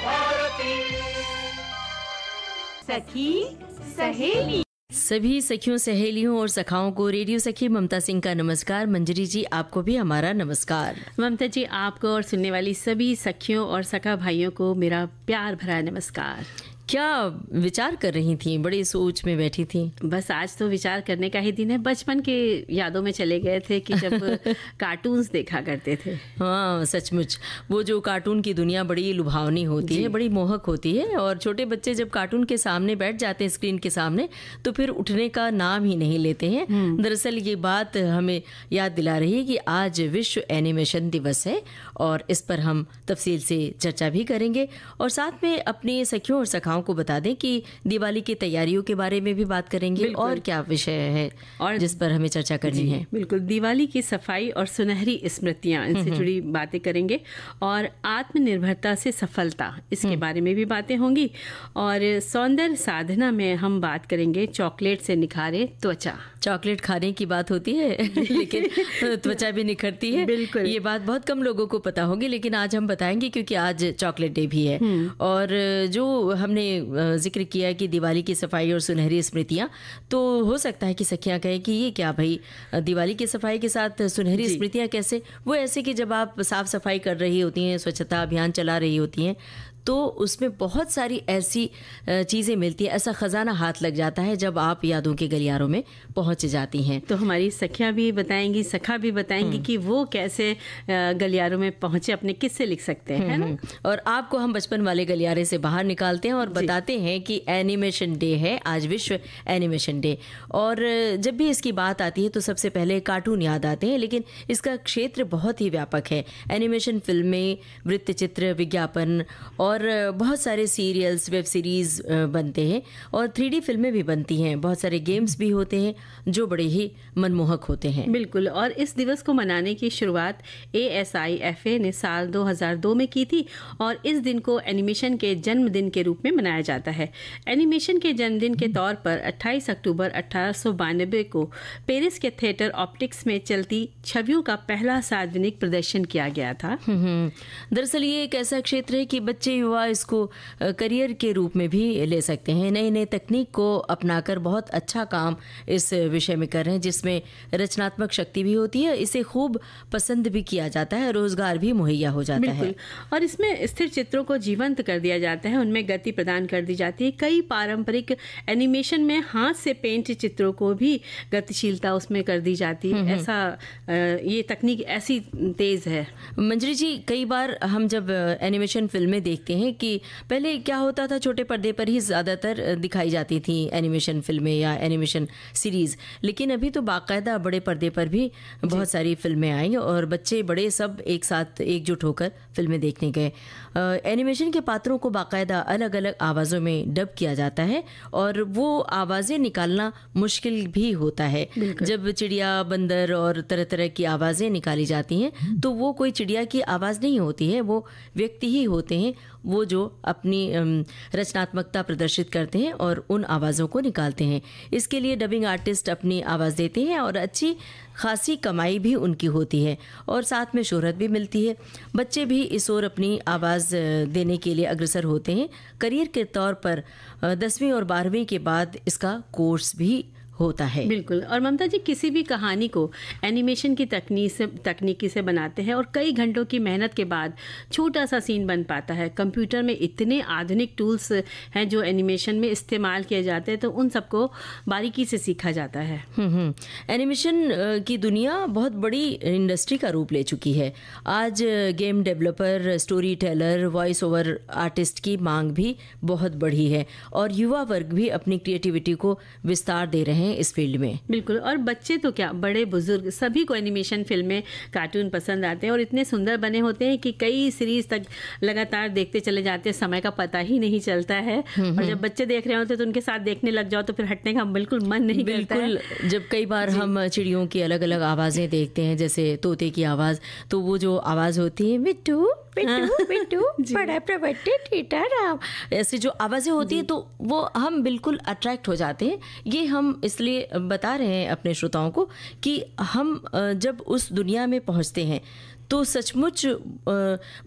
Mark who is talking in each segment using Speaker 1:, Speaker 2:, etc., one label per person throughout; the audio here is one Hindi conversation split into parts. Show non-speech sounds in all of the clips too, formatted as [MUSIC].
Speaker 1: भारती
Speaker 2: सखी सहेली।
Speaker 3: सभी सखियों सहेलियों और सखाओं को रेडियो सखी ममता सिंह का नमस्कार। मंजरी जी आपको भी हमारा नमस्कार।
Speaker 2: ममता जी आपको और सुनने वाली सभी सखियों और सखा भाइयों को मेरा प्यार भरा नमस्कार।
Speaker 3: क्या विचार कर रही थी? बड़ी सोच में बैठी थी।
Speaker 2: बस आज तो विचार करने का ही दिन है। बचपन के यादों में चले गए थे कि जब [LAUGHS] कार्टून्स देखा करते थे।
Speaker 3: हाँ सचमुच। वो जो कार्टून की दुनिया बड़ी लुभावनी होती है बड़ी मोहक होती है और छोटे बच्चे जब कार्टून के सामने बैठ जाते हैं स्क्रीन के सामने तो फिर उठने का नाम ही नहीं लेते हैं। दरअसल ये बात हमें याद दिला रही है कि आज विश्व एनिमेशन दिवस है और इस पर हम तफसील से चर्चा भी करेंगे और साथ में अपने सखियों और सखाओं को बता दें कि दिवाली की तैयारियों के बारे में भी बात करेंगे और क्या विषय है और जिस पर हमें चर्चा करनी है।
Speaker 2: बिल्कुल। दिवाली की सफ़ाई और सुनहरी स्मृतियाँ इनसे जुड़ी बातें करेंगे। और आत्मनिर्भरता से सफलता इसके बारे में भी बातें होंगी। और सौंदर्य साधना में हम बात करेंगे चॉकलेट से निखारे त्वचा।
Speaker 3: चॉकलेट खाने की बात होती है [LAUGHS] लेकिन त्वचा भी निखरती है।
Speaker 2: बिल्कुल।
Speaker 3: ये बात बहुत कम लोगों को पता होगी लेकिन आज हम बताएँगे क्योंकि आज चॉकलेट डे भी है। और जो हमने ज़िक्र किया कि दिवाली की सफ़ाई और सुनहरी स्मृतियाँ। तो हो सकता है कि सखियाँ कहें कि ये क्या भाई दिवाली की सफ़ाई के साथ सुनहरी स्मृतियाँ कैसे? वो ऐसे कि जब आप साफ़ सफ़ाई कर रही होती हैं स्वच्छता अभियान चला रही होती हैं तो उसमें बहुत सारी ऐसी चीज़ें मिलती हैं। ऐसा ख़जाना हाथ लग जाता है जब आप यादों के गलियारों में पहुँच जाती हैं।
Speaker 2: तो हमारी सखियाँ भी बताएँगी सखा भी बताएँगी कि वो कैसे गलियारों में पहुँचे अपने किससे लिख सकते हैं है ना?
Speaker 3: और आपको हम बचपन वाले गलियारे से बाहर निकालते हैं और बताते हैं कि एनिमेशन डे है आज विश्व एनिमेशन डे। और जब भी इसकी बात आती है तो सबसे पहले कार्टून याद आते हैं लेकिन इसका क्षेत्र बहुत ही व्यापक है। एनिमेशन फ़िल्में वृत्त चित्र विज्ञापन और बहुत सारे सीरियल्स वेब सीरीज़ बनते हैं और थ्री फ़िल्में भी बनती हैं। बहुत सारे गेम्स भी होते हैं जो बड़े ही मनमोहक होते हैं।
Speaker 2: बिल्कुल और इस दिवस को मनाने की शुरुआत A S I F A ने साल 2002 में की थी और इस दिन को एनिमेशन के जन्मदिन के रूप में मनाया जाता है। एनिमेशन के जन्मदिन के तौर पर 28 अक्टूबर अठारह सौ बानबे को पेरिस के थिएटर ऑप्टिक्स में चलती छवियों का पहला सार्वजनिक प्रदर्शन किया गया था।
Speaker 3: दरअसल ये एक ऐसा क्षेत्र है कि बच्चे युवा इसको करियर के रूप में भी ले सकते हैं। नई नई तकनीक को अपनाकर बहुत अच्छा काम इस विषय में कर रहे हैं जिसमें रचनात्मक शक्ति भी होती है इसे खूब पसंद भी किया जाता है रोज़गार भी मुहैया हो जाता है।
Speaker 2: और इसमें स्थिर चित्रों को जीवंत कर दिया जाता है उनमें गति प्रदान कर दी जाती है। कई पारंपरिक एनिमेशन में हाथ से पेंट चित्रों को भी गतिशीलता उसमें कर दी जाती है। ऐसा ये तकनीक ऐसी तेज है।
Speaker 3: मंजरी जी कई बार हम जब एनिमेशन फ़िल्में देखते हैं कि पहले क्या होता था छोटे पर्दे पर ही ज़्यादातर दिखाई जाती थी एनिमेशन फ़िल्में या एनिमेशन सीरीज़। लेकिन अभी तो बाकायदा बड़े पर्दे पर भी बहुत सारी फ़िल्में आई और बच्चे बड़े सब एक साथ एकजुट होकर फ़िल्में देखने गए। एनिमेशन के पात्रों को बाकायदा अलग अलग आवाज़ों में डब किया जाता है और वो आवाज़ें निकालना मुश्किल भी होता है। जब चिड़िया बंदर और तरह तरह की आवाज़ें निकाली जाती हैं तो वो कोई चिड़िया की आवाज़ नहीं होती है वो व्यक्ति ही होते हैं। वो जो अपनी रचनात्मकता प्रदर्शित करते हैं और उन आवाज़ों को निकालते हैं। इसके लिए डबिंग आर्टिस्ट अपनी आवाज़ देते हैं और अच्छी खासी कमाई भी उनकी होती है और साथ में शोहरत भी मिलती है। बच्चे भी इस ओर अपनी आवाज़ देने के लिए अग्रसर होते हैं। करियर के तौर पर दसवीं और बारहवीं के बाद इसका कोर्स भी होता है।
Speaker 2: बिल्कुल और ममता जी किसी भी कहानी को एनिमेशन की तकनीक से तकनीकी से बनाते हैं और कई घंटों की मेहनत के बाद छोटा सा सीन बन पाता है। कंप्यूटर में इतने आधुनिक टूल्स हैं जो एनिमेशन में इस्तेमाल किए जाते हैं तो उन सबको बारीकी से सीखा जाता है।
Speaker 3: एनिमेशन की दुनिया बहुत बड़ी इंडस्ट्री का रूप ले चुकी है। आज game developer story teller voice over artist की मांग भी बहुत बढ़ी है और युवा वर्ग भी अपनी क्रिएटिविटी को विस्तार दे रहे हैं हैं इस फ़ील्ड में?
Speaker 2: बिल्कुल और बच्चे तो क्या बड़े बुज़ुर्ग सभी को एनिमेशन फ़िल्में कार्टून पसंद आते हैं और इतने सुंदर बने होते हैं कि कई सीरीज़ तक लगातार देखते चले जाते हैं समय का पता ही नहीं चलता है। और जब बच्चे देख रहे होते हैं तो उनके साथ देखने लग जाओ तो फिर हटने का बिल्कुल मन नहीं
Speaker 3: बिल्कुल जब कई बार हम चिड़ियों की अलग अलग आवाज़ें देखते हैं जैसे तोते की आवाज़ तो वो जो आवाज़ होती है मिट्टू पिट्टू पिट्टू [LAUGHS] बड़ा प्रवट्टे टीटा राम ऐसी जो आवाज़ें होती है तो वो हम बिल्कुल अट्रैक्ट हो जाते हैं। ये हम इसलिए बता रहे हैं अपने श्रोताओं को कि हम जब उस दुनिया में पहुँचते हैं तो सचमुच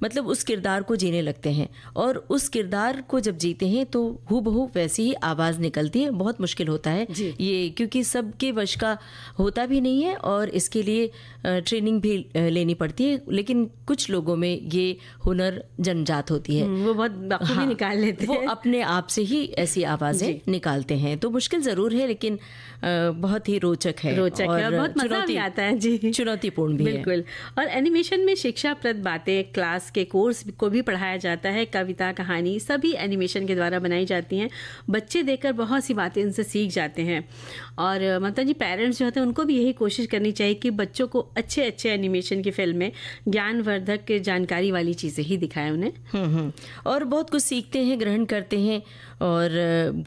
Speaker 3: मतलब उस किरदार को जीने लगते हैं। और उस किरदार को जब जीते हैं तो हूबहू वैसी ही आवाज़ निकलती है। बहुत मुश्किल होता है ये क्योंकि सबके वश का होता भी नहीं है और इसके लिए ट्रेनिंग भी लेनी पड़ती है। लेकिन कुछ लोगों में ये हुनर जन्मजात होती है।
Speaker 2: वो बहुत
Speaker 3: हाँ,
Speaker 2: निकाल लेते
Speaker 3: वो
Speaker 2: हैं।
Speaker 3: अपने आप से ही ऐसी आवाज़ें निकालते हैं। तो मुश्किल ज़रूर है लेकिन बहुत ही रोचक है
Speaker 2: रोचक और है और बहुत मज़ा भी आता है जी।
Speaker 3: चुनौतीपूर्ण भी
Speaker 2: बिल्कुल। और एनिमेशन में शिक्षाप्रद बातें क्लास के कोर्स को भी पढ़ाया जाता है। कविता, कहानी सभी एनिमेशन के द्वारा बनाई जाती हैं। बच्चे देखकर बहुत सी बातें इनसे सीख जाते हैं। और ममता जी पेरेंट्स जो होते हैं, उनको भी यही कोशिश करनी चाहिए कि बच्चों को अच्छे अच्छे एनिमेशन की फ़िल्में ज्ञानवर्धक जानकारी वाली चीज़ें ही दिखाएँ उन्हें।
Speaker 3: हम्म हम्म। और बहुत कुछ सीखते हैं, ग्रहण करते हैं। और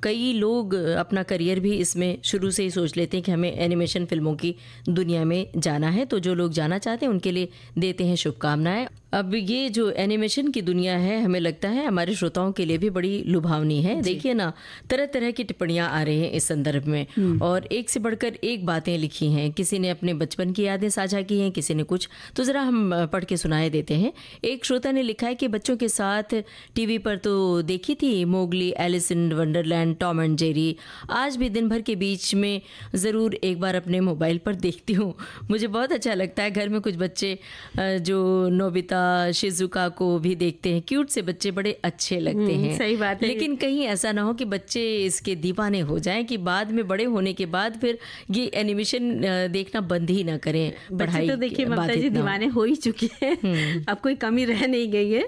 Speaker 3: कई लोग अपना करियर भी इसमें शुरू से ही सोच लेते हैं कि हमें एनिमेशन फ़िल्मों की दुनिया में जाना है। तो जो लोग जाना चाहते हैं, उनके लिए देते हैं शुभकामनाएँ। अब ये जो एनिमेशन की दुनिया है हमें लगता है हमारे श्रोताओं के लिए भी बड़ी लुभावनी है। देखिए ना तरह तरह की टिप्पणियाँ आ रही हैं इस संदर्भ में। और एक से बढ़कर एक बातें लिखी हैं। किसी ने अपने बचपन की यादें साझा की हैं किसी ने कुछ। तो ज़रा हम पढ़ के सुनाए देते हैं। एक श्रोता ने लिखा है कि बच्चों के साथ टीवी पर तो देखी थी Mowgli Alice in Wonderland Tom and Jerry. आज भी दिन भर के बीच में ज़रूर एक बार अपने मोबाइल पर देखती हूँ। मुझे बहुत अच्छा लगता है। घर में कुछ बच्चे जो नोबिता शिजुका को भी देखते हैं। क्यूट से बच्चे बड़े अच्छे लगते
Speaker 2: हम्म,
Speaker 3: हैं।
Speaker 2: सही बात है।
Speaker 3: लेकिन कहीं ऐसा ना हो कि बच्चे इसके दीवाने हो जाएँ कि बाद में बड़े होने के बाद फिर ये एनिमेशन देखना बंद ही ना करें
Speaker 2: बच्चे तो देखिए ममता जी दीवाने हो ही चुके हैं। अब कोई कमी रह नहीं गई है।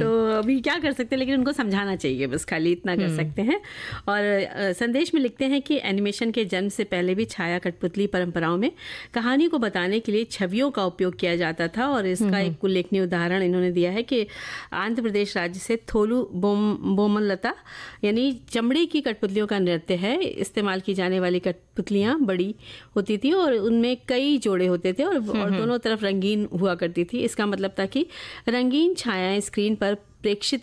Speaker 2: तो अभी क्या कर सकते हैं लेकिन उनको समझाना चाहिए बस खाली इतना कर सकते हैं। और संदेश में लिखते हैं कि एनिमेशन के जन्म से पहले भी छाया कठपुतली परंपराओं में कहानी को बताने के लिए छवियों का उपयोग किया जाता था और इसका एक उल्लेखनीय उदाहरण इन्होंने दिया है कि आंध्र प्रदेश राज्य से थोलू बोम बोमलता यानी चमड़े की कठपुतलियों का नृत्य है। इस्तेमाल की जाने वाली कठपुतलियाँ बड़ी होती थी और उनमें कई जोड़े होते थे और, और दोनों तरफ़ रंगीन हुआ करती थी। इसका मतलब था कि रंगीन छायाएँ स्क्रीन पर प्रेक्षित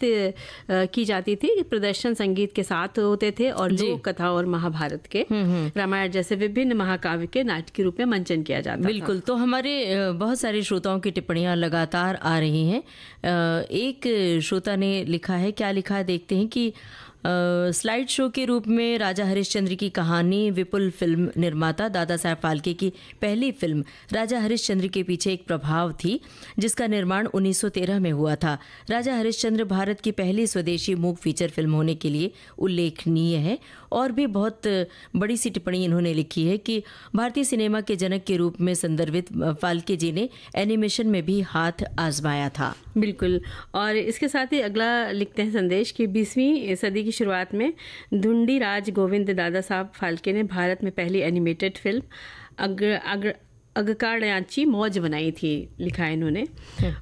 Speaker 2: की जाती थी प्रदर्शन संगीत के साथ होते थे और लोक कथा और महाभारत के। रामायण जैसे विभिन्न महाकाव्य के नाटकीय रूप में मंचन किया जाता था।
Speaker 3: बिल्कुल तो हमारे बहुत सारे श्रोताओं की टिप्पणियाँ लगातार आ रही हैं। एक श्रोता ने लिखा है क्या लिखा है देखते हैं कि स्लाइड शो के रूप में राजा हरिश्चंद्र की कहानी विपुल फ़िल्म निर्माता दादा साहब फाल्के की पहली फ़िल्म राजा हरिश्चंद्र के पीछे एक प्रभाव थी, जिसका निर्माण 1913 में हुआ था। राजा हरिश्चंद्र भारत की पहली स्वदेशी मूक फीचर फ़िल्म होने के लिए उल्लेखनीय है और भी बहुत बड़ी सी टिप्पणी इन्होंने लिखी है कि भारतीय सिनेमा के जनक के रूप में संदर्भित फाल्के जी ने एनिमेशन में भी हाथ आजमाया था।
Speaker 2: बिल्कुल। और इसके साथ ही अगला लिखते हैं संदेश कि बीसवीं सदी की शुरुआत में धुंडी राज गोविंद दादा साहब फाल्के ने भारत में पहली एनिमेटेड फ़िल्म अग्र अग्र अगकारयाची मौज बनाई थी लिखा है इन्होंने।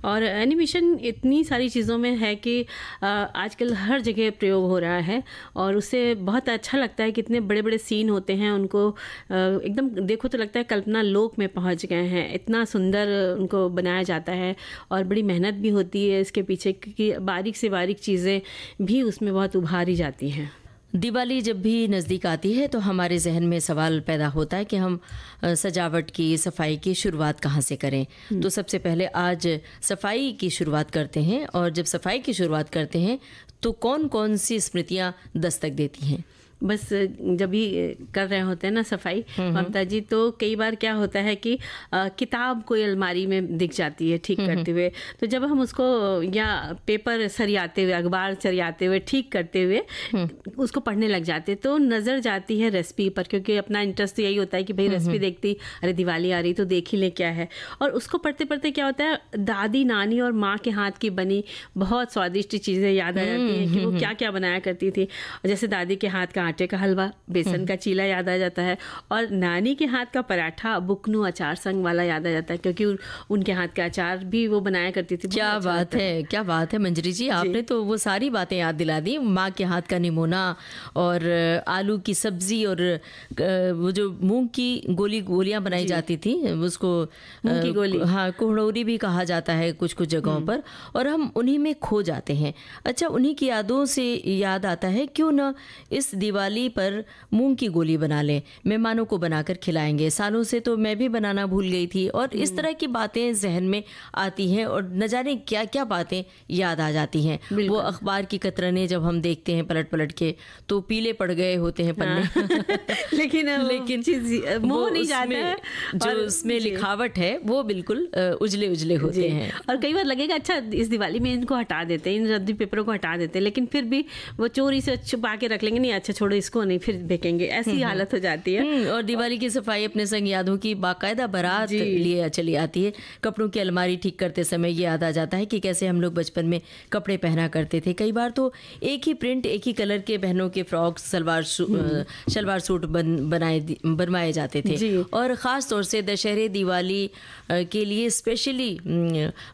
Speaker 2: और एनिमेशन इतनी सारी चीज़ों में है कि आजकल हर जगह प्रयोग हो रहा है और उससे बहुत अच्छा लगता है कि इतने बड़े बड़े सीन होते हैं उनको एकदम देखो तो लगता है कल्पना लोक में पहुँच गए हैं। इतना सुंदर उनको बनाया जाता है और बड़ी मेहनत भी होती है इसके पीछे क्योंकि बारीक से बारीक चीज़ें भी उसमें बहुत उभारी जाती हैं।
Speaker 3: दिवाली जब भी नज़दीक आती है तो हमारे जहन में सवाल पैदा होता है कि हम सजावट की सफ़ाई की शुरुआत कहाँ से करें? तो सबसे पहले आज सफ़ाई की शुरुआत करते हैं और जब सफ़ाई की शुरुआत करते हैं तो कौन कौन सी स्मृतियाँ दस्तक देती हैं?
Speaker 2: बस जब भी कर रहे होते हैं ना सफ़ाई ममता जी तो कई बार क्या होता है कि अ, किताब कोई अलमारी में दिख जाती है ठीक करते हुए। तो जब हम उसको या पेपर सरियाते हुए अखबार सरियाते हुए ठीक करते हुए उसको पढ़ने लग जाते तो नज़र जाती है रेसिपी पर क्योंकि अपना इंटरेस्ट तो यही होता है कि भाई रेसिपी देखती अरे दिवाली आ रही तो देख ही ले क्या है। और उसको पढ़ते पढ़ते क्या होता है दादी नानी और माँ के हाथ की बनी बहुत स्वादिष्ट चीज़ें याद आ जाती हैं कि वो क्या क्या बनाया करती थी। जैसे दादी के हाथ का आटे का हलवा बेसन का चीला याद आ जाता है और नानी के हाथ का पराठा बुकनू अचार संग वाला याद आ जाता है क्योंकि उन- उनके हाथ का अचार भी वो बनाया करती थी
Speaker 3: क्या
Speaker 2: अच्छा
Speaker 3: बात है क्या बात है मंजरी जी आपने तो वो सारी बातें याद दिला दी माँ के हाथ का निमोना और आलू की सब्ज़ी और वो जो मूंग की गोली गोलियाँ बनाई जाती थी उसको
Speaker 2: मूंग की गोली।
Speaker 3: हाँ कुहड़ौरी भी कहा जाता है कुछ कुछ जगहों पर और हम उन्हीं में खो जाते हैं। अच्छा उन्हीं की यादों से याद आता है क्यों ना इस दिवाली दिवाली पर मूंग की गोली बना लें। मेहमानों को बनाकर खिलाएँगे। सालों से तो मैं भी बनाना भूल गई थी और इस तरह की बातें जहन में आती हैं और न जाने क्या क्या बातें याद आ जाती हैं। वो अखबार की कतरने जब हम देखते हैं पलट पलट के तो पीले पड़ गए होते हैं पन्ने। [LAUGHS]
Speaker 2: लेकिन लेकिन चीज़ मुँह नहीं जाता है
Speaker 3: जो उसमें लिखावट है वो बिल्कुल उजले उजले होते हैं।
Speaker 2: और कई बार लगेगा अच्छा इस दिवाली में इनको हटा देते हैं इन रद्दी पेपरों को हटा देते हैं लेकिन फिर भी वो चोरी से छुपा के रख लेंगे नहीं अच्छा छोड़ो इसको नहीं फिर बेचेंगे ऐसी हालत हो जाती है।
Speaker 3: हम्म, और दिवाली की सफ़ाई अपने संग यादों की बाकायदा बारात लिए चली आती है। कपड़ों की अलमारी ठीक करते समय ये याद आ जाता है कि कैसे हम लोग बचपन में कपड़े पहना करते थे। कई बार तो एक ही प्रिंट एक ही कलर के बहनों के फ्रॉक सलवार सू, शलवार सूट बन बनाए बनवाए जाते थे। और ख़ास तौर से दशहरे दिवाली के लिए स्पेशली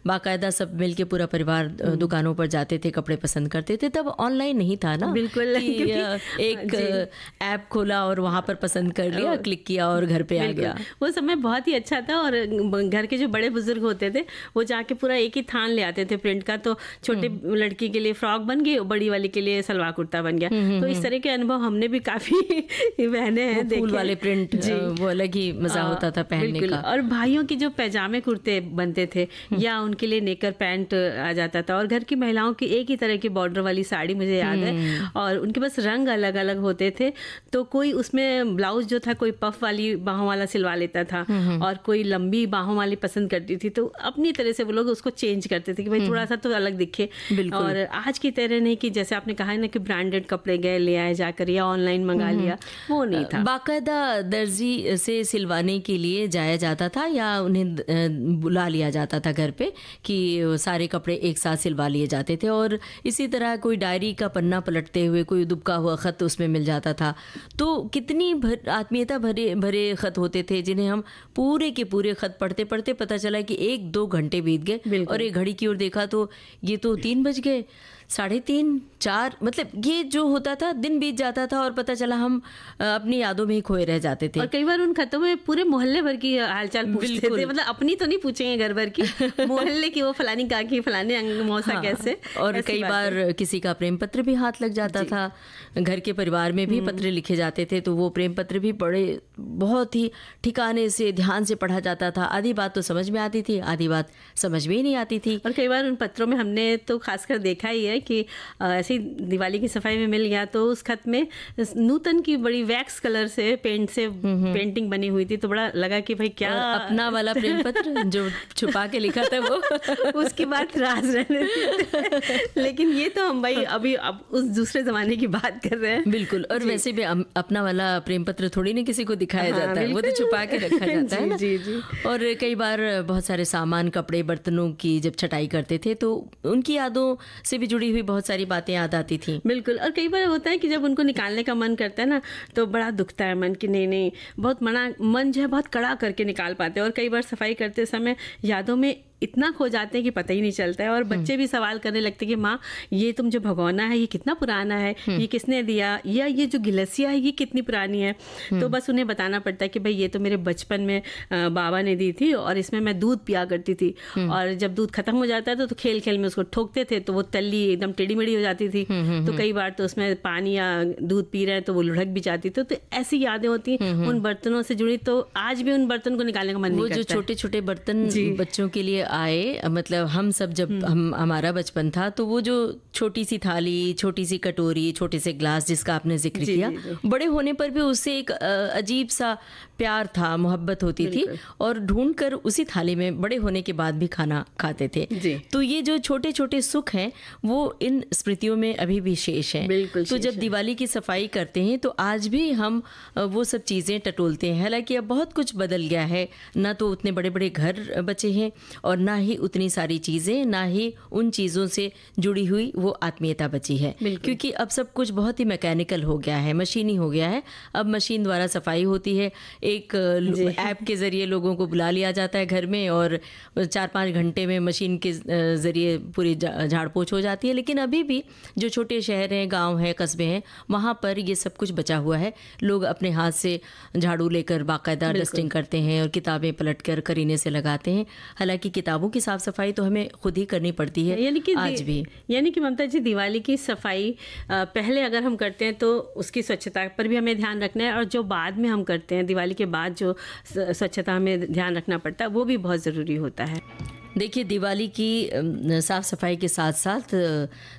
Speaker 3: बाकायदा सब मिल के पूरा परिवार दुकानों पर जाते थे कपड़े पसंद करते थे। तब ऑनलाइन नहीं था ना
Speaker 2: बिल्कुल,
Speaker 3: कि, [LAUGHS]
Speaker 2: क्योंकि-
Speaker 3: अ, एक ऐप खोला और वहाँ पर पसंद कर लिया क्लिक किया और घर पे आ गया
Speaker 2: वो समय बहुत ही अच्छा था और घर के जो बड़े बुज़ुर्ग होते थे वो जाके पूरा एक ही थान ले आते थे प्रिंट का तो छोटे
Speaker 3: हम्म।
Speaker 2: लड़की के लिए फ्रॉक बन गई बड़ी वाली के लिए सलवार कुर्ता बन गया तो इस तरह के अनुभव हमने भी काफ़ी [LAUGHS] बहने हैं
Speaker 3: हम्म, फूल वाले प्रिंट
Speaker 2: जी।
Speaker 3: वो अलग ही मज़ा होता था पहनने। का
Speaker 2: और भाइयों के जो पैजामे कुर्ते बनते थे
Speaker 3: हम्म।
Speaker 2: या उनके लिए नेकर पैंट आ जाता था और घर की महिलाओं की एक ही तरह की बॉर्डर वाली साड़ी मुझे याद
Speaker 3: हम्म।
Speaker 2: है और उनके पास रंग अलग अलग होते थे तो कोई उसमें ब्लाउज जो था कोई पफ वाली बाहों वाला सिलवा लेता था
Speaker 3: हम्म,
Speaker 2: और कोई लंबी बाहों वाली पसंद करती थी तो अपनी तरह से वो लोग उसको चेंज करते थे कि भाई थोड़ा सा तो अलग दिखे।
Speaker 3: हम्म।
Speaker 2: और आज की तरह नहीं कि जैसे आपने कहा है ना कि ब्रांडेड कपड़े गए ले आए जाकर या ऑनलाइन मंगा
Speaker 3: हम्म,
Speaker 2: लिया वो नहीं था।
Speaker 3: बाकायदा दर्जी से सिलवाने के लिए जाया जाता था या उन्हें बुला लिया जाता था घर पे कि सारे कपड़े एक साथ सिलवा लिए जाते थे और इसी तरह कोई डायरी का पन्ना पलटते हुए कोई दुबका हुआ खत उसमें मिल जाता था। तो कितनी भर आत्मीयता भरे भरे खत होते थे जिन्हें हम पूरे के पूरे खत पढ़ते पढ़ते पता चला कि एक दो घंटे बीत गए और एक घड़ी की ओर देखा तो ये तो तीन बज गए। साढ़े तीन चार मतलब ये जो होता था दिन बीत जाता था और पता चला हम अपनी यादों में ही खोए रह जाते थे।
Speaker 2: और कई बार उन खतों में पूरे मोहल्ले भर की हालचाल पूछते थे। मतलब अपनी तो नहीं पूछेंगे घर भर की। [LAUGHS] मोहल्ले की वो फलानी काकी फलाने मौसा
Speaker 3: हाँ,
Speaker 2: कैसे?
Speaker 3: और कई बार किसी का प्रेम पत्र भी हाथ लग जाता था। घर के परिवार में भी पत्र लिखे जाते थे तो वो प्रेम पत्र भी बड़े बहुत ही ठिकाने से ध्यान से पढ़ा जाता था। आधी बात तो समझ में आती थी आधी बात समझ में ही नहीं आती थी।
Speaker 2: और कई बार उन पत्रों में हमने तो खासकर देखा ही है कि ऐसे ही दिवाली की सफ़ाई में मिल गया तो उस खत में नूतन की बड़ी वैक्स कलर से पेंट से पेंटिंग बनी हुई थी तो बड़ा लगा कि भाई क्या
Speaker 3: अपना वाला [LAUGHS] प्रेम पत्र जो छुपा के लिखा था वो। [LAUGHS]
Speaker 2: उसकी बात राज रहने लेकिन ये तो हम भाई अभी अब उस दूसरे जमाने की बात कर रहे हैं।
Speaker 3: बिल्कुल और वैसे भी अपना वाला प्रेम पत्र थोड़ी ना किसी को दिखाया
Speaker 2: हाँ,
Speaker 3: जाता है वो तो छुपा के रखा जाता है [LAUGHS]
Speaker 2: जी, जी।
Speaker 3: और कई बार बहुत सारे सामान कपड़े बर्तनों की जब छटाई करते थे तो उनकी यादों से भी जुड़ी हुई बहुत सारी बातें याद आती थी।
Speaker 2: बिल्कुल। और कई बार होता है कि जब उनको निकालने का मन करता है ना तो बड़ा दुखता है मन कि नहीं नहीं, बहुत मना, मन जो है बहुत कड़ा करके निकाल पाते और कई बार सफ़ाई करते समय यादों में इतना खो जाते हैं कि पता ही नहीं चलता है और बच्चे भी सवाल करने लगते हैं कि माँ ये तुम जो भगोना है ये कितना पुराना है? ये किसने दिया? या ये जो गिलसिया है ये कितनी पुरानी है? तो बस उन्हें बताना पड़ता है कि भाई ये तो मेरे बचपन में बाबा ने दी थी और इसमें मैं दूध पिया करती थी। और जब दूध खत्म हो जाता है तो, तो खेल खेल में उसको ठोकते थे तो वो तल्ली एकदम टेढ़ी मेढ़ी हो जाती थी। तो कई बार तो उसमें पानी या दूध पी रहे हैं तो वो लुढ़क भी जाती थी। तो ऐसी यादें होती उन बर्तनों से जुड़ी तो आज भी उन बर्तन को निकालने का मन
Speaker 3: वो
Speaker 2: नहीं
Speaker 3: जो छोटे छोटे बर्तन बच्चों के लिए आए मतलब हम सब जब
Speaker 2: हम्म।
Speaker 3: हम हमारा बचपन था तो वो जो छोटी सी थाली छोटी सी कटोरी छोटे से ग्लास जिसका आपने ज़िक्र किया। बड़े होने पर भी उससे एक अजीब सा प्यार था मोहब्बत होती थी और ढूंढ कर उसी थाली में बड़े होने के बाद भी खाना खाते थे। तो ये जो छोटे छोटे सुख हैं वो इन स्मृतियों में अभी भी शेष हैं। तो जब दिवाली की सफ़ाई करते हैं तो आज भी हम वो सब चीज़ें टटोलते हैं। हालाँकि अब बहुत कुछ बदल गया है ना तो उतने बड़े बड़े घर बचे हैं और ना ही उतनी सारी चीज़ें ना ही उन चीज़ों से जुड़ी हुई वो आत्मीयता बची है। क्योंकि अब सब कुछ बहुत ही मैकेनिकल हो गया है मशीनी हो गया है। अब मशीन द्वारा सफ़ाई होती है। एक ऐप के ज़रिए लोगों को बुला लिया जाता है घर में और चार पाँच घंटे में मशीन के ज़रिए पूरी जा- झाड़ पोछ हो जाती है। लेकिन अभी भी जो छोटे शहर हैं गाँव हैं कस्बे हैं वहाँ पर ये सब कुछ बचा हुआ है। लोग अपने हाथ से झाड़ू लेकर बाकायदा डस्टिंग करते हैं और किताबें पलट कर करीने से लगाते हैं। हालाँकि किताब की साफ़ सफ़ाई तो हमें खुद ही करनी पड़ती है।
Speaker 2: यानी कि
Speaker 3: आज भी।
Speaker 2: यानी कि ममता जी दिवाली की सफ़ाई पहले अगर हम करते हैं तो उसकी स्वच्छता पर भी हमें ध्यान रखना है और जो बाद में हम करते हैं दिवाली के बाद जो स्वच्छता हमें ध्यान रखना पड़ता है वो भी बहुत ज़रूरी होता है।
Speaker 3: देखिए दिवाली की साफ़ सफ़ाई के साथ साथ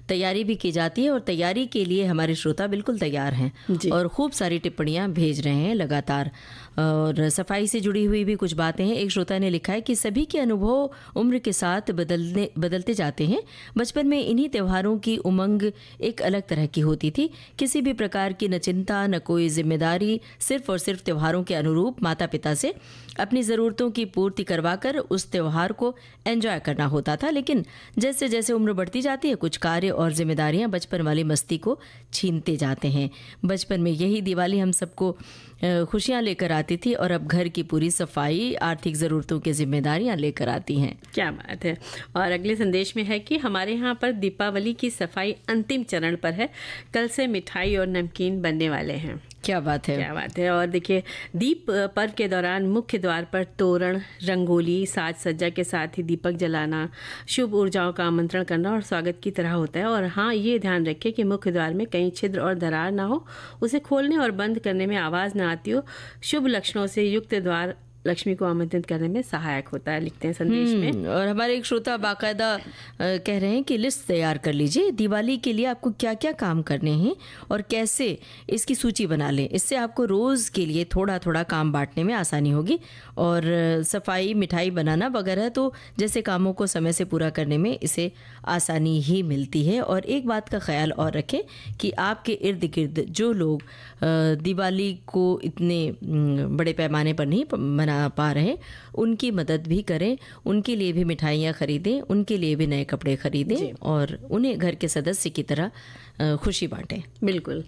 Speaker 3: तैयारी भी की जाती है और तैयारी के लिए हमारे श्रोता बिल्कुल तैयार हैं और खूब सारी टिप्पणियाँ भेज रहे हैं लगातार। और सफ़ाई से जुड़ी हुई भी कुछ बातें हैं। एक श्रोता ने लिखा है कि सभी के अनुभव उम्र के साथ बदलने, बदलते जाते हैं। बचपन में इन्हीं त्योहारों की उमंग एक अलग तरह की होती थी। किसी भी प्रकार की न चिंता, न कोई ज़िम्मेदारी, सिर्फ़ और सिर्फ़ त्योहारों के अनुरूप माता पिता से अपनी ज़रूरतों की पूर्ति करवाकर उस त्यौहार को एंजॉय करना होता था। लेकिन जैसे जैसे उम्र बढ़ती जाती है, कुछ कार्य और जिम्मेदारियाँ बचपन वाली मस्ती को छीनते जाते हैं। बचपन में यही दिवाली हम सबको खुशियाँ लेकर आती थी और अब घर की पूरी सफ़ाई, आर्थिक ज़रूरतों की जिम्मेदारियाँ लेकर आती हैं।
Speaker 2: क्या बात है। और अगले संदेश में है कि हमारे यहाँ पर दीपावली की सफ़ाई अंतिम चरण पर है। कल से मिठाई और नमकीन बनने वाले हैं।
Speaker 3: क्या बात है?
Speaker 2: क्या बात है? और देखिए, दीप पर्व के दौरान मुख्य द्वार पर तोरण, रंगोली, साज सज्जा के साथ ही दीपक जलाना, शुभ ऊर्जाओं का आमंत्रण करना और स्वागत की तरह होता है। और हाँ ये ध्यान रखें कि मुख्य द्वार में कहीं छिद्र और दरार ना हो, उसे खोलने और बंद करने में आवाज़ ना आती हो। शुभ लक्षणों से युक्त द्वार लक्ष्मी को आमंत्रित करने में सहायक होता है लिखते हैं संदेश में।
Speaker 3: हम्म, और हमारे एक श्रोता बाकायदा कह रहे हैं कि लिस्ट तैयार कर लीजिए। दिवाली के लिए आपको क्या क्या काम करने हैं और कैसे इसकी सूची बना लें? इससे आपको रोज़ के लिए थोड़ा थोड़ा काम बांटने में आसानी होगी। और सफ़ाई मिठाई बनाना वगैरह तो जैसे कामों को समय से पूरा करने में इसे आसानी ही मिलती है। और एक बात का ख्याल और रखें कि आपके इर्द गिर्द जो लोग दिवाली को इतने बड़े पैमाने पर नहीं मना पा रहे। उनकी मदद भी करें उनके लिए भी मिठाइयाँ खरीदें उनके लिए भी नए कपड़े खरीदें और उन्हें घर के सदस्य की तरह खुशी बांटें।
Speaker 2: बिल्कुल।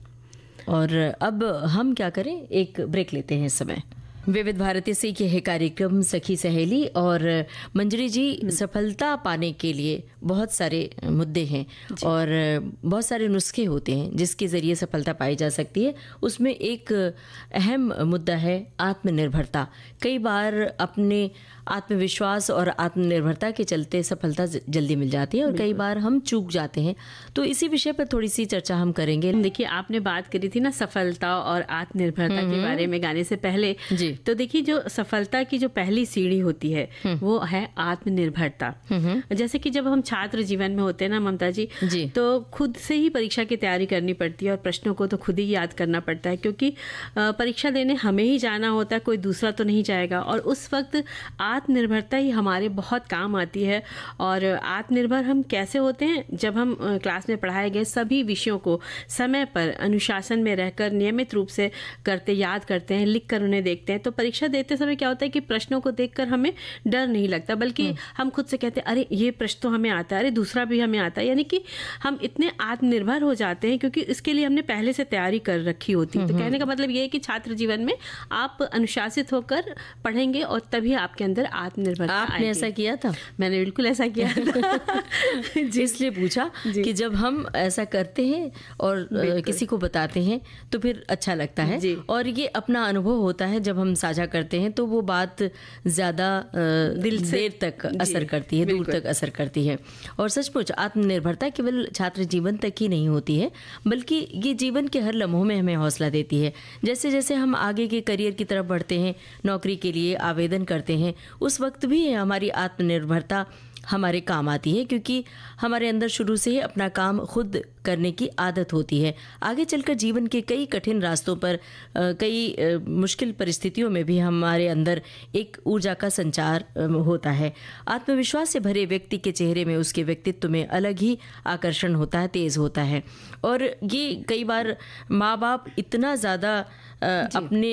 Speaker 3: और अब हम क्या करें? एक ब्रेक लेते हैं इस समय। विविध भारती से यह कार्यक्रम सखी सहेली और मंजरी जी सफलता पाने के लिए बहुत सारे मुद्दे हैं और बहुत सारे नुस्खे होते हैं जिसके ज़रिए सफलता पाई जा सकती है। उसमें एक अहम मुद्दा है आत्मनिर्भरता। कई बार अपने आत्मविश्वास और आत्मनिर्भरता के चलते सफलता जल्दी मिल जाती है और कई बार हम चूक जाते हैं। तो इसी विषय पर थोड़ी सी चर्चा हम करेंगे।
Speaker 2: देखिए आपने बात करी थी ना सफलता और आत्मनिर्भरता के बारे में गाने से पहले।
Speaker 3: जी।
Speaker 2: तो देखिए जो सफलता की जो पहली सीढ़ी होती है वो है आत्मनिर्भरता। जैसे कि जब हम छात्र जीवन में होते हैं ना ममता जी
Speaker 3: जी।
Speaker 2: तो खुद से ही परीक्षा की तैयारी करनी पड़ती है और प्रश्नों को तो खुद ही याद करना पड़ता है क्योंकि परीक्षा देने हमें ही जाना होता है कोई दूसरा तो नहीं जाएगा। और उस वक्त आत्मनिर्भरता ही हमारे बहुत काम आती है और आत्मनिर्भर हम कैसे होते हैं? जब हम क्लास में पढ़ाए गए सभी विषयों को समय पर अनुशासन में रहकर नियमित रूप से करते याद करते हैं लिख कर उन्हें देखते हैं तो परीक्षा देते समय क्या होता है कि प्रश्नों को देखकर हमें डर नहीं लगता बल्कि हम खुद से कहते हैं अरे ये प्रश्न तो हमें आता है अरे दूसरा भी हमें आता है। यानी कि हम इतने आत्मनिर्भर हो जाते हैं क्योंकि इसके लिए हमने पहले से तैयारी कर रखी होती। है तो कहने का मतलब ये है कि छात्र जीवन में आप अनुशासित होकर पढ़ेंगे और तभी आपके अंदर आत्मनिर्भर
Speaker 3: आपने ऐसा किया था?
Speaker 2: मैंने बिल्कुल ऐसा किया [LAUGHS]
Speaker 3: इसलिए पूछा कि जब हम ऐसा करते हैं और किसी को बताते हैं तो फिर अच्छा लगता है। और ये अपना अनुभव होता है जब हम साझा करते हैं तो वो बात ज़्यादा दिल से देर तक असर करती है दूर तक असर करती है। और सचमुच आत्मनिर्भरता केवल छात्र जीवन तक ही नहीं होती है बल्कि ये जीवन के हर लम्हों में हमें हौसला देती है। जैसे जैसे हम आगे के करियर की तरफ़ बढ़ते हैं नौकरी के लिए आवेदन करते हैं उस वक्त भी हमारी आत्मनिर्भरता हमारे काम आती है, क्योंकि हमारे अंदर शुरू से ही अपना काम खुद करने की आदत होती है। आगे चलकर जीवन के कई कठिन रास्तों पर कई मुश्किल परिस्थितियों में भी हमारे अंदर एक ऊर्जा का संचार होता है। आत्मविश्वास से भरे व्यक्ति के चेहरे में उसके व्यक्तित्व में अलग ही आकर्षण होता है, तेज होता है। और ये कई बार माँ बाप इतना ज़्यादा अपने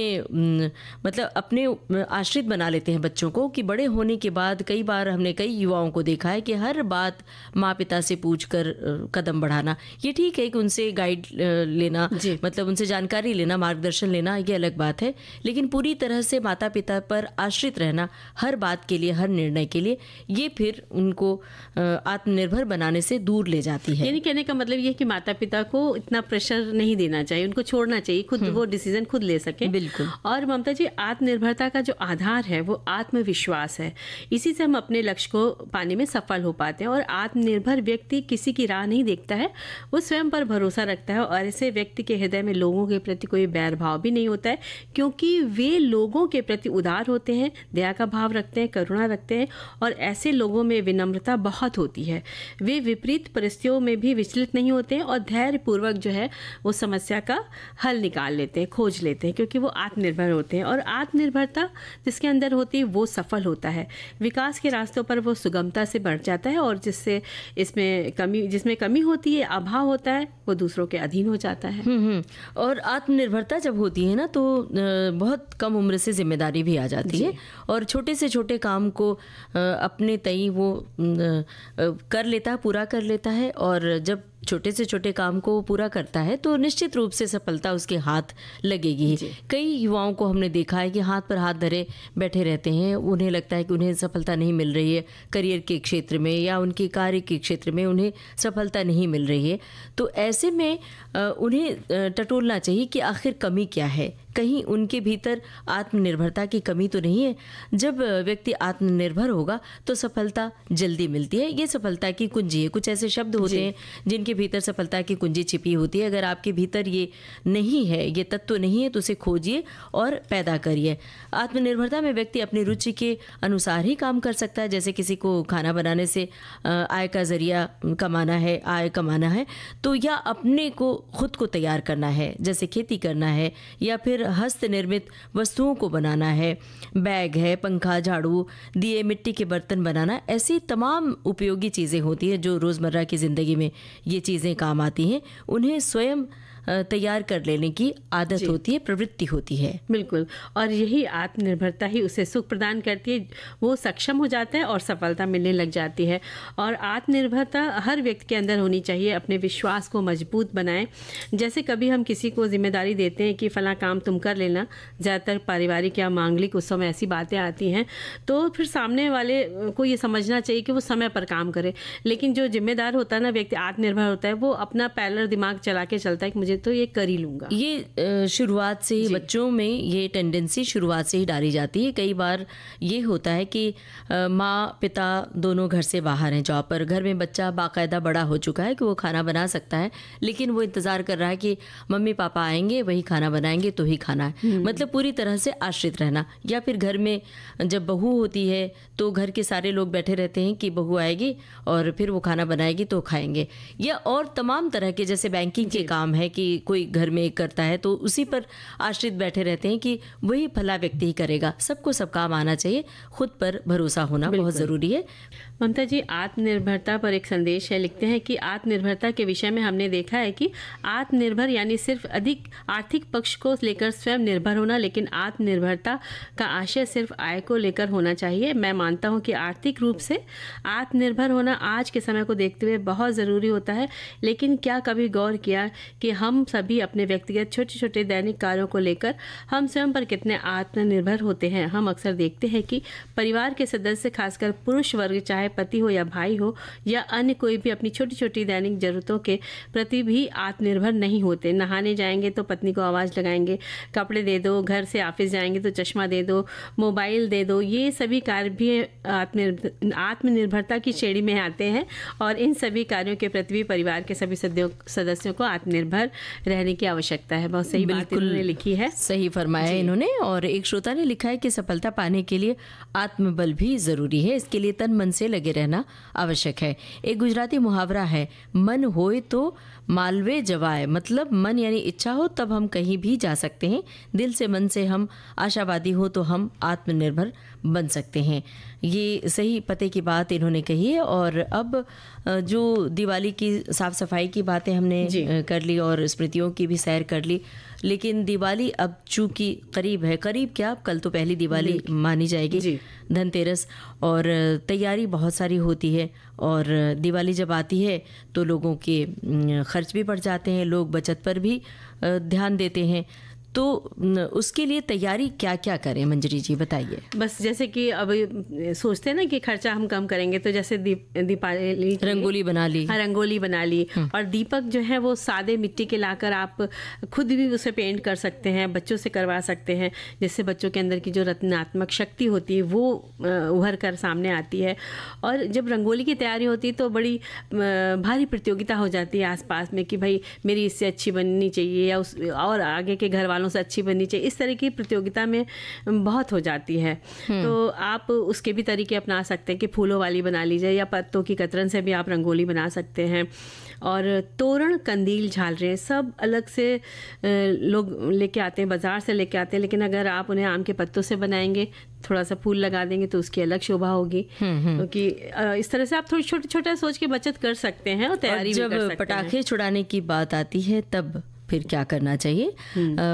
Speaker 3: मतलब अपने आश्रित बना लेते हैं बच्चों को कि बड़े होने के बाद कई बार हमने कई युवाओं को देखा है कि हर बात माँ पिता से पूछ कर कदम बढ़ाना ये ठीक है कि उनसे गाइड लेना मतलब उनसे जानकारी लेना मार्गदर्शन लेना ये अलग बात है। लेकिन पूरी तरह से माता पिता पर आश्रित रहना हर बात के लिए हर निर्णय के लिए ये फिर उनको आत्मनिर्भर बनाने से दूर ले जाती है।
Speaker 2: यानी कहने का मतलब ये है कि माता पिता को इतना प्रेशर नहीं देना चाहिए उनको छोड़ना चाहिए खुद वो डिसीज़न खुद ले सके।
Speaker 3: बिल्कुल।
Speaker 2: और ममता जी आत्मनिर्भरता का जो आधार है वो आत्मविश्वास है। इसी से हम अपने लक्ष्य को पाने में सफल हो पाते हैं और आत्मनिर्भर व्यक्ति किसी की राह नहीं देखता है। वो स्वयं पर भरोसा रखता है और ऐसे व्यक्ति के हृदय में लोगों के प्रति कोई बैर भाव भी नहीं होता है क्योंकि वे लोगों के प्रति उदार होते हैं दया का भाव रखते हैं करुणा रखते हैं और ऐसे लोगों में विनम्रता बहुत होती है। वे विपरीत परिस्थितियों में भी विचलित नहीं होते और धैर्यपूर्वक जो है वो समस्या का हल निकाल लेते हैं खोज लेते हैं क्योंकि वो आत्मनिर्भर होते हैं और आत्मनिर्भरता जिसके अंदर होती है वो सफल होता है। विकास के रास्तों पर वो सुगमता से बढ़ जाता है और जिससे इसमें कमी जिसमें कमी होती है अभाव होता है वो दूसरों के अधीन हो जाता है।
Speaker 3: हम्म हम्म। और आत्मनिर्भरता जब होती है ना तो बहुत कम उम्र से ज़िम्मेदारी भी आ जाती है और छोटे से छोटे काम को अपने तई वो कर लेता है पूरा कर लेता है और जब छोटे से छोटे काम को वो पूरा करता है तो निश्चित रूप से सफलता उसके हाथ लगेगी। कई युवाओं को हमने देखा है कि हाथ पर हाथ धरे बैठे रहते हैं उन्हें लगता है कि उन्हें सफलता नहीं मिल रही है करियर के क्षेत्र में या उनके कार्य के क्षेत्र में उन्हें सफलता नहीं मिल रही है। तो ऐसे में उन्हें टटोलना चाहिए कि आखिर कमी क्या है? कहीं उनके भीतर आत्मनिर्भरता की कमी तो नहीं है। जब व्यक्ति आत्मनिर्भर होगा तो सफलता जल्दी मिलती है। ये सफलता की कुंजी है। कुछ ऐसे शब्द होते हैं जिनके भीतर सफलता की कुंजी छिपी होती है। अगर आपके भीतर ये नहीं है ये तत्व नहीं है तो उसे खोजिए और पैदा करिए। आत्मनिर्भरता में व्यक्ति अपनी रुचि के अनुसार ही काम कर सकता है। जैसे किसी को खाना बनाने से आय का ज़रिया कमाना है आय कमाना है तो या अपने को खुद को तैयार करना है जैसे खेती करना है या फिर हस्त निर्मित वस्तुओं को बनाना है। बैग है, पंखा, झाड़ू, दिए मिट्टी के बर्तन बनाना, ऐसी तमाम उपयोगी चीज़ें होती हैं जो रोज़मर्रा की ज़िंदगी में ये चीज़ें काम आती हैं। उन्हें स्वयं तैयार कर लेने की आदत होती है प्रवृत्ति होती है।
Speaker 2: बिल्कुल। और यही आत्मनिर्भरता ही उसे सुख प्रदान करती है वो सक्षम हो जाता है और सफलता मिलने लग जाती है। और आत्मनिर्भरता हर व्यक्ति के अंदर होनी चाहिए अपने विश्वास को मज़बूत बनाएँ। जैसे कभी हम किसी को ज़िम्मेदारी देते हैं कि फला काम तुम कर लेना ज़्यादातर पारिवारिक या मांगलिक उत्सव में ऐसी बातें आती हैं तो फिर सामने वाले को ये समझना चाहिए कि वो समय पर काम करे। लेकिन जो जिम्मेदार होता है ना व्यक्ति आत्मनिर्भर होता है वो अपना पैलर दिमाग चला के चलता है कि मुझे तो ये कर ही लूँगा।
Speaker 3: ये शुरुआत से ही बच्चों में ये टेंडेंसी शुरुआत से ही डाली जाती है। कई बार ये होता है कि माँ पिता दोनों घर से बाहर हैं जॉब पर। घर में बच्चा बाकायदा बड़ा हो चुका है कि वो खाना बना सकता है लेकिन वो इंतज़ार कर रहा है कि मम्मी पापा आएँगे वही खाना बनाएँगे तो ही खाना है। मतलब पूरी तरह से आश्रित रहना। या फिर घर में जब बहू होती है तो घर के सारे लोग बैठे रहते हैं कि बहू आएगी और फिर वो खाना बनाएगी तो खाएँगे। या और तमाम तरह के जैसे बैंकिंग के काम है कि कोई घर में करता है तो उसी पर आश्रित बैठे रहते हैं कि वही भला व्यक्ति ही करेगा। सबको सब काम आना चाहिए खुद पर भरोसा होना बहुत ज़रूरी है।
Speaker 2: ममता जी आत्मनिर्भरता पर एक संदेश है, लिखते हैं कि आत्मनिर्भरता के विषय में हमने देखा है कि आत्मनिर्भर यानी सिर्फ़ अधिक आर्थिक पक्ष को लेकर स्वयं निर्भर होना, लेकिन आत्मनिर्भरता का आशय सिर्फ़ आय को लेकर होना चाहिए। मैं मानता हूँ कि आर्थिक रूप से आत्मनिर्भर होना आज के समय को देखते हुए बहुत ज़रूरी होता है, लेकिन क्या कभी गौर किया कि हम सभी अपने व्यक्तिगत छोटे छोटे दैनिक कार्यों को लेकर हम स्वयं पर कितने आत्मनिर्भर होते हैं? हम अक्सर देखते हैं कि परिवार के सदस्य, खासकर पुरुष वर्ग, चाहे पति हो या भाई हो या अन्य कोई भी अपनी छोटी छोटी दैनिक जरूरतों के प्रति भी आत्मनिर्भर नहीं होते। नहाने जाएँगे तो पत्नी को आवाज़ लगाएँगे कपड़े दे दो घर से ऑफ़िस जाएँगे तो चश्मा दे दो मोबाइल दे दो ये सभी कार्य भी आत्मनिर्भर आत्मनिर्भरता की श्रेणी में आते हैं और इन सभी कार्यों के प्रति भी परिवार के सभी सदस्यों सदस्यों को आत्मनिर्भर रहने की आवश्यकता है। बहुत सही बात इन्होंने लिखी है।
Speaker 3: सही फरमाया इन्होंने और एक श्रोता ने लिखा है कि सफलता पाने के लिए आत्मबल भी ज़रूरी है। इसके लिए तन मन से लगे रहना आवश्यक है। एक गुजराती मुहावरा है, मन होए तो मालवे जवाए। मतलब मन यानी इच्छा हो, तब हम कहीं भी जा सकते हैं। दिल से मन से हम आशावादी हो तो हम आत्मनिर्भर बन सकते हैं। ये सही पते की बात इन्होंने कही है और अब जो दिवाली की साफ़ सफ़ाई की बातें हमने कर ली और स्मृतियों की भी सैर कर ली लेकिन दिवाली अब चूँकि करीब है। करीब क्या? कल तो पहली दिवाली मानी जाएगी। धनतेरस और तैयारी बहुत सारी होती है और दिवाली जब आती है तो लोगों के खर्च भी बढ़ जाते हैं लोग बचत पर भी ध्यान देते हैं। तो उसके लिए तैयारी क्या क्या करें? मंजरी जी बताइए।
Speaker 2: बस जैसे कि अब सोचते हैं ना कि खर्चा हम कम करेंगे तो जैसे दीप दीपावली
Speaker 3: रंगोली बना ली।
Speaker 2: हाँ रंगोली बना ली। और दीपक जो है वो सादे मिट्टी के लाकर आप खुद भी उसे पेंट कर सकते हैं बच्चों से करवा सकते हैं जिससे बच्चों के अंदर की जो रचनात्मक शक्ति होती है वो उभर कर सामने आती है। और जब रंगोली की तैयारी होती है तो बड़ी भारी प्रतियोगिता हो जाती है आसपास में कि भाई मेरी इससे अच्छी बननी चाहिए या उस और आगे के घर वालों से अच्छी बननी चाहिए। इस तरह की प्रतियोगिता में बहुत हो जाती है। तो आप उसके भी तरीके अपना सकते हैं कि फूलों वाली बना लीजिए या पत्तों की कतरन से भी आप रंगोली बना सकते हैं। और तोरण कंदील झालरें सब अलग से लोग लेके आते हैं बाज़ार से लेके आते हैं। लेकिन अगर आप उन्हें आम के पत्तों से बनाएँगे थोड़ा सा फूल लगा देंगे तो उसकी अलग शोभा होगी। क्योंकि अ, इस तरह से आप थोड़ी छोटे छोटे सोच के बचत कर सकते हैं और तैयारी
Speaker 3: जब
Speaker 2: हैं।
Speaker 3: पटाखे छुड़ाने की बात आती है तब फिर क्या करना चाहिए?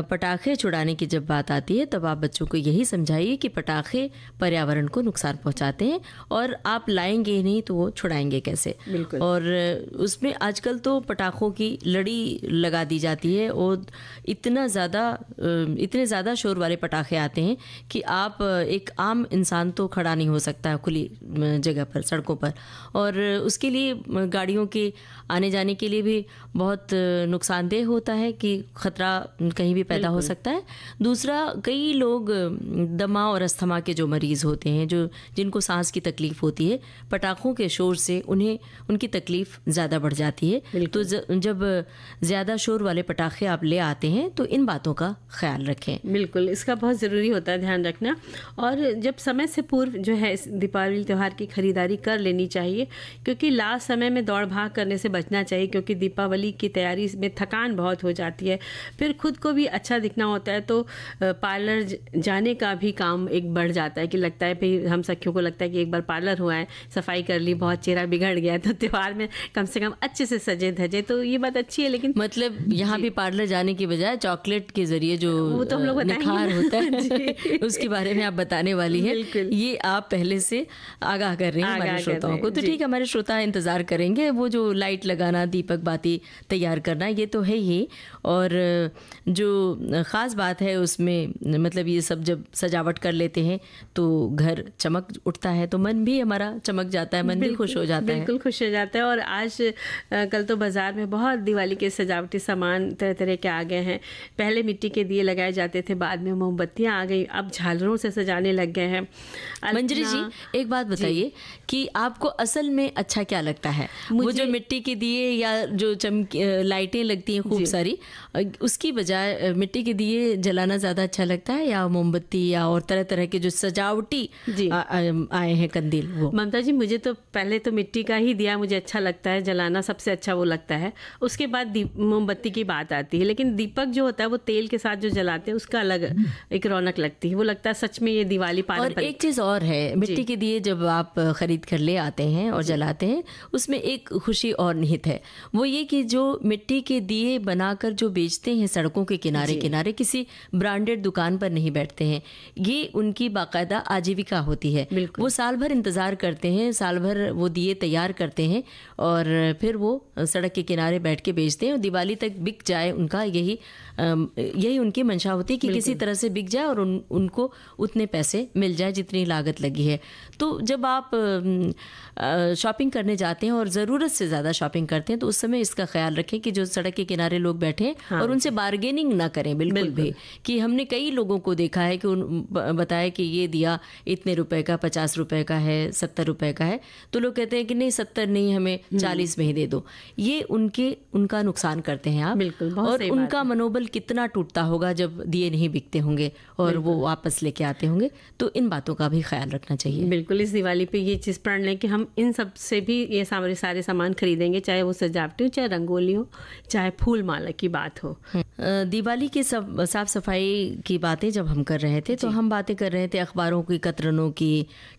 Speaker 3: पटाखे छुड़ाने की जब बात आती है तब आप बच्चों को यही समझाइए कि पटाखे पर्यावरण को नुकसान पहुंचाते हैं और आप लाएँगे ही नहीं तो वो छुड़ाएँगे कैसे। और उसमें आजकल तो पटाखों की लड़ी लगा दी जाती है और इतना ज़्यादा इतने ज़्यादा शोर वाले पटाखे आते हैं कि आप एक आम इंसान तो खड़ा नहीं हो सकता खुली जगह पर सड़कों पर। और उसके लिए गाड़ियों के आने जाने के लिए भी बहुत नुकसानदेह होता है। कि खतरा कहीं भी पैदा हो सकता है। दूसरा कई लोग दमा और अस्थमा के जो मरीज़ होते हैं जो जिनको सांस की तकलीफ़ होती है पटाखों के शोर से उन्हें उनकी तकलीफ़ ज़्यादा बढ़ जाती है। तो ज- जब ज़्यादा शोर वाले पटाखे आप ले आते हैं तो इन बातों का ख्याल रखें।
Speaker 2: बिल्कुल इसका बहुत ज़रूरी होता है ध्यान रखना। और जब समय से पूर्व जो है इस दीपावली त्यौहार की खरीदारी कर लेनी चाहिए क्योंकि लास्ट समय में दौड़ भाग करने से बचना चाहिए क्योंकि दीपावली की तैयारी में थकान बहुत हो जाती है। फिर खुद को भी अच्छा दिखना होता है तो पार्लर जाने का भी काम एक बढ़ जाता है कि लगता है भाई हम सखियों को लगता है कि एक बार पार्लर हुआ है सफ़ाई कर ली बहुत चेहरा बिगड़ गया है तो त्यौहार में कम से कम अच्छे से सजे धजे तो ये बात अच्छी है लेकिन
Speaker 3: मतलब यहाँ भी पार्लर जाने की बजाय चॉकलेट के ज़रिए जो
Speaker 2: वो तो हम लोग
Speaker 3: निखार होता है [LAUGHS] [LAUGHS] उसके बारे में आप बताने वाली है। ये आप पहले से आगाह कर रहे हैं हमारे श्रोताओं को। तो ठीक है हमारे श्रोता इंतज़ार करेंगे वो जो लाइट लगाना दीपक बाती तैयार करना ये तो है ही। और जो ख़ास बात है उसमें मतलब ये सब जब सजावट कर लेते हैं तो घर चमक उठता है तो मन भी हमारा चमक जाता है मन भी खुश हो जाता है।
Speaker 2: बिल्कुल खुश हो जाता है और आज कल तो बाज़ार में बहुत दिवाली के सजावटी सामान तरह तरह के आ गए हैं। पहले मिट्टी के दिए लगाए जाते थे बाद में मोमबत्तियाँ आ गई अब झालरों से सजाने लग गए हैं।
Speaker 3: मंजरी जी एक बात बताइए कि आपको असल में अच्छा क्या लगता है? वो जो मिट्टी के दिए या जो चमक लाइटें लगती हैं खूब सारी अ, उसकी बजाय मिट्टी के दिए जलाना ज़्यादा अच्छा लगता है या मोमबत्ती या और तरह तरह के जो सजावटी
Speaker 2: जी।
Speaker 3: आए हैं कंदील वो?
Speaker 2: ममता जी मुझे तो पहले तो मिट्टी का ही दिया मुझे अच्छा लगता है जलाना सबसे अच्छा वो लगता है। उसके बाद मोमबत्ती की बात आती है लेकिन दीपक जो होता है वो तेल के साथ जो जलाते हैं उसका अलग एक रौनक लगती है। वो लगता है सच में ये दिवाली
Speaker 3: और एक चीज़ और है मिट्टी के दिए जब आप खरीद कर ले आते हैं और जलाते हैं उसमें एक खुशी और निहित है। वो ये कि जो मिट्टी के दिए बनाकर जो बेचते हैं सड़कों के किनारे किनारे किसी ब्रांडेड दुकान पर नहीं बैठते हैं। ये उनकी बाकायदा आजीविका होती है। वो साल भर इंतज़ार करते हैं साल भर वो दिए तैयार करते हैं और फिर वो सड़क के किनारे बैठ के बेचते हैं और दिवाली तक बिक जाए उनका यही यही उनकी मंशा होती है कि किसी तरह से बिक जाए और उन, उनको उतने पैसे मिल जाए जितनी लागत लगी है। तो जब आप शॉपिंग करने जाते हैं और ज़रूरत से ज़्यादा शॉपिंग करते हैं तो उस समय इसका ख्याल रखें कि जो सड़क के किनारे लोग बैठे हैं। और उनसे बार्गेनिंग ना करें बिल्कुल बिल्कुल। भी कि हमने कई लोगों को देखा है कि उन बताया कि ये दिया इतने रुपए का पचास रुपए का है सत्तर रुपए का है। तो लोग कहते हैं कि नहीं सत्तर नहीं हमें चालीस में ही दे दो। ये उनके उनका नुकसान करते हैं आप।
Speaker 2: बिल्कुल,
Speaker 3: और उनका मनोबल कितना टूटता होगा जब दिए नहीं बिकते होंगे और वो वापस लेके आते होंगे। तो इन बातों का भी ख्याल रखना चाहिए।
Speaker 2: बिल्कुल इस दिवाली पे ये चीज़ प्रण लें कि हम इन सबसे भी ये सारे सारे सामान खरीदेंगे चाहे वो सजावटी हो चाहे रंगोली हो चाहे फूल माला की बात हो।
Speaker 3: दिवाली की सब साफ़ सफ़ाई की बातें जब हम कर रहे थे तो हम बातें कर रहे थे अखबारों की कतरनों की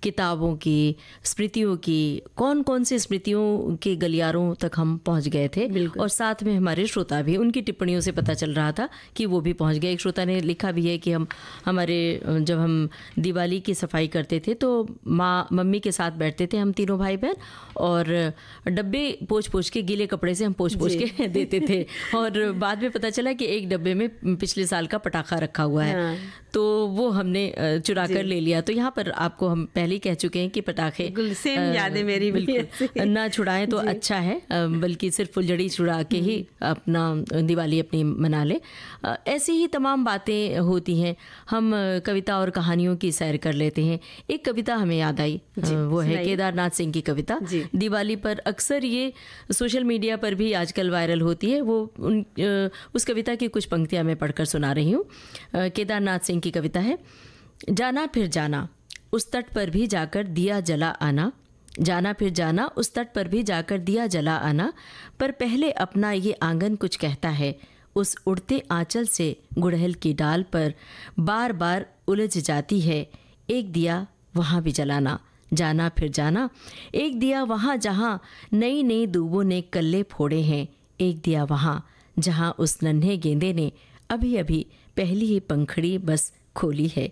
Speaker 3: किताबों की स्मृतियों की। कौन कौन सी स्मृतियों के गलियारों तक हम पहुँच गए थे? और साथ में हमारे श्रोता भी उनकी टिप्पणियों से पता चल रहा था कि वो भी पहुँच गए। एक श्रोता ने लिखा भी है कि हम हमारे जब हम दिवाली की सफ़ाई करते थे तो माँ मम्मी के साथ बैठते थे हम तीनों भाई बहन और डब्बे पोछ पोछ के गीले कपड़े से हम पोछ पोछ के [LAUGHS] देते थे। और [LAUGHS] बाद में पता चला कि एक डब्बे में पिछले साल का पटाखा रखा हुआ है।
Speaker 2: हाँ।
Speaker 3: तो वो हमने चुरा कर ले लिया। तो यहाँ पर आपको हम पहले ही कह चुके हैं कि पटाखे
Speaker 2: सेम यादें मेरी
Speaker 3: बिल्कुल। ना छुड़ाएँ तो अच्छा है बल्कि सिर्फ़ फुलझड़ी छुड़ा के ही अपना दिवाली अपनी मना ले। ऐसी ही तमाम बातें होती हैं। हम कविता और कहानियों की सैर कर लेते हैं। एक कविता हमें याद आई। वो है केदारनाथ सिंह की कविता। दिवाली पर अक्सर ये सोशल मीडिया पर भी आजकल वायरल होती है। वो उन उस कविता की कुछ पंक्तियाँ मैं पढ़कर सुना रही हूँ। केदारनाथ सिंह की कविता है जाना फिर जाना उस तट पर भी जाकर दिया जला आना। जाना फिर जाना उस तट पर भी जाकर दिया जला आना। पर पहले अपना ये आँगन कुछ कहता है उस उड़ते आंचल से गुड़हल की डाल पर बार बार उलझ जाती है। एक दिया वहाँ भी जलाना, जाना फिर जाना। एक दिया वहाँ जहाँ नई नई दूबों ने कल्ले फोड़े हैं। एक दिया वहाँ जहाँ उस नन्हे गेंदे ने अभी अभी पहली ही पंखड़ी बस खोली है।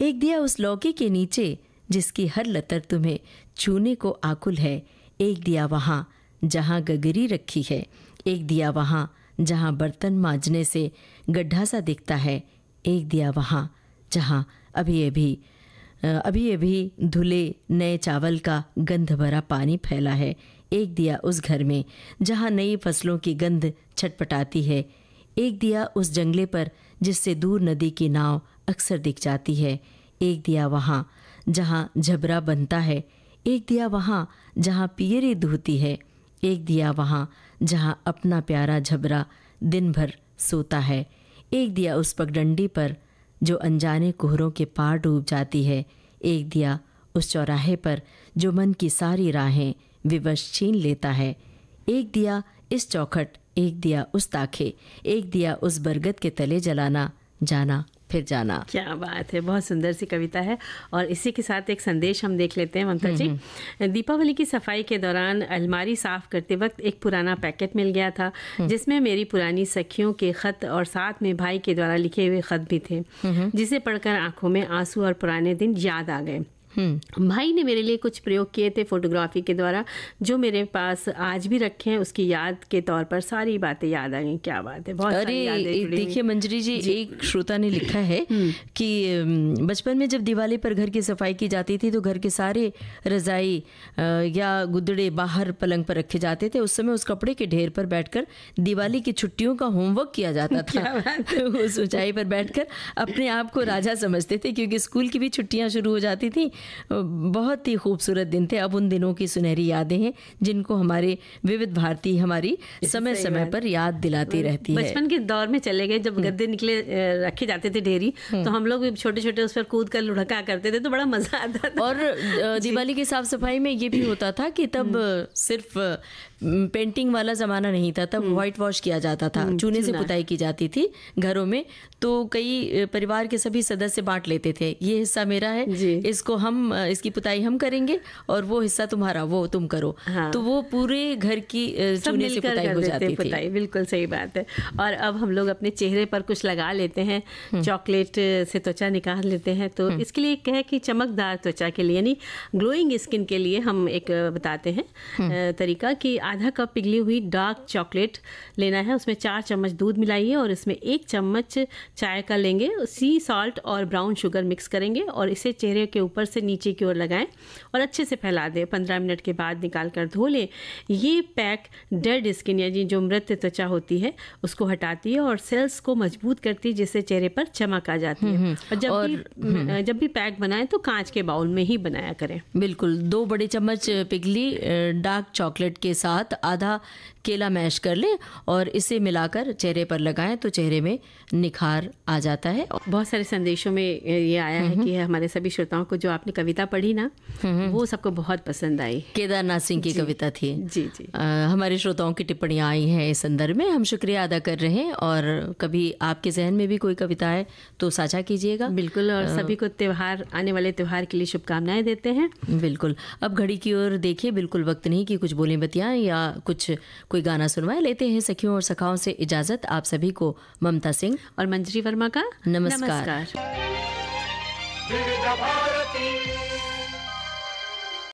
Speaker 3: एक दिया उस लौकी के नीचे जिसकी हर लतर तुम्हें छूने को आकुल है। एक दिया वहाँ जहाँ गगरी रखी है। एक दिया वहाँ जहाँ बर्तन मांजने से गड्ढा सा दिखता है, एक दिया वहाँ, जहाँ अभी अभी अभी अभी धुले नए चावल का गंध भरा पानी फैला है, एक दिया उस घर में, जहाँ नई फ़सलों की गंध छटपटाती है, एक दिया उस जंगले पर जिससे दूर नदी की नाव अक्सर दिख जाती है, एक दिया वहाँ, जहाँ झबरा बनता है, एक दिया वहाँ, जहाँ पियरी धोती है। एक दिया वहाँ, जहाँ अपना प्यारा झबरा दिन भर सोता है। एक दिया उस पगडंडी पर, जो अनजाने कोहरों के पार डूब जाती है। एक दिया उस चौराहे पर, जो मन की सारी राहें विवश छीन लेता है। एक दिया इस चौखट, एक दिया उस ताखे, एक दिया उस बरगद के तले जलाना, जाना। फिर जाना।
Speaker 2: क्या बात है बहुत सुंदर सी कविता है। और इसी के साथ एक संदेश हम देख लेते हैं ममता जी। दीपावली की सफ़ाई के दौरान अलमारी साफ़ करते वक्त एक पुराना पैकेट मिल गया था जिसमें मेरी पुरानी सखियों के खत और साथ में भाई के द्वारा लिखे हुए खत भी थे जिसे पढ़कर आँखों में आँसू और पुराने दिन याद आ गए। भाई ने मेरे लिए कुछ प्रयोग किए थे फोटोग्राफी के द्वारा जो मेरे पास आज भी रखे हैं उसकी याद के तौर पर सारी बातें याद आ गई। क्या बात है बहुत
Speaker 3: अरे देखिए मंजरी जी जी। एक श्रोता ने लिखा है कि बचपन में जब दिवाली पर घर की सफ़ाई की जाती थी तो घर के सारे रजाई या गुदड़े बाहर पलंग पर रखे जाते थे। उस समय उस कपड़े के ढेर पर बैठकर दिवाली की छुट्टियों का होमवर्क किया जाता था। [LAUGHS] [LAUGHS] उस ऊंचाई पर बैठकर अपने आप को राजा समझते थे क्योंकि स्कूल की भी छुट्टियाँ शुरू हो जाती थी। बहुत ही खूबसूरत दिन थे। अब उन दिनों की सुनहरी यादें हैं जिनको हमारे विविध भारती हमारी समय समय पर याद दिलाती रहती है।
Speaker 2: बचपन के दौर में चले गए जब गद्दे निकले रखे जाते थे ढेरी तो हम लोग भी छोटे छोटे उस पर कूद कर लुढ़का करते थे तो बड़ा मज़ा आता था।
Speaker 3: और [LAUGHS] दिवाली की साफ़ सफ़ाई में ये भी होता था कि तब सिर्फ़ अ, पेंटिंग वाला जमाना नहीं था तब व्हाइट वॉश किया जाता था चूने से पुताई की जाती थी घरों में तो कई परिवार के सभी सदस्य बांट लेते थे ये हिस्सा मेरा है इसको हम इसकी पुताई हम करेंगे और वो हिस्सा तुम्हारा वो तुम करो।
Speaker 2: हाँ।
Speaker 3: तो वो पूरे घर की चूने से पुताई हो जाती थी।
Speaker 2: पुताई बिल्कुल सही बात है। और अब हम लोग अपने चेहरे पर कुछ लगा लेते हैं चॉकलेट से त्वचा निकाल लेते हैं तो इसके लिए एक है कि चमकदार त्वचा के लिए यानी ग्लोइंग स्किन के लिए हम एक बताते हैं तरीका कि आधा कप पिघली हुई डार्क चॉकलेट लेना है। उसमें चार चम्मच दूध मिलाइए और इसमें एक चम्मच चाय का लेंगे। सी सॉल्ट और ब्राउन शुगर मिक्स करेंगे और इसे चेहरे के ऊपर से नीचे की ओर लगाएँ और अच्छे से फैला दें। पंद्रह मिनट के बाद निकाल कर धो लें। ये पैक डेड स्किन यानी जो मृत त्वचा होती है उसको हटाती है और सेल्स को मज़बूत करती है जिससे चेहरे पर चमक आ जाती है। और जब और, भी जब भी पैक बनाएँ तो कांच के बाउल में ही बनाया करें।
Speaker 3: बिल्कुल दो बड़े चम्मच पिघली डार्क चॉकलेट के साथ आधा केला मैश कर लें और इसे मिलाकर चेहरे पर लगाएँ तो चेहरे में निखार आ जाता है।
Speaker 2: बहुत सारे संदेशों में ये आया है कि हमारे सभी श्रोताओं को जो आपने कविता पढ़ी ना वो सबको बहुत पसंद आई।
Speaker 3: केदारनाथ सिंह की कविता थी।
Speaker 2: जी जी।
Speaker 3: अ, हमारे श्रोताओं की टिप्पणियाँ आई हैं इस संदर्भ में। हम शुक्रिया अदा कर रहे हैं और कभी आपके जहन में भी कोई कविता है तो साझा कीजिएगा।
Speaker 2: बिल्कुल और सभी को त्योहार आने वाले त्योहार के लिए शुभकामनाएँ देते हैं।
Speaker 3: बिल्कुल। अब घड़ी की ओर देखिए बिल्कुल वक्त नहीं कि कुछ बोलें बतियाएँ या कुछ कोई गाना सुनवाए लेते हैं सखियों और सखाओं से इजाज़त आप सभी को ममता सिंह
Speaker 2: और मंजरी वर्मा का
Speaker 3: नमस्कार।
Speaker 2: नमस्कार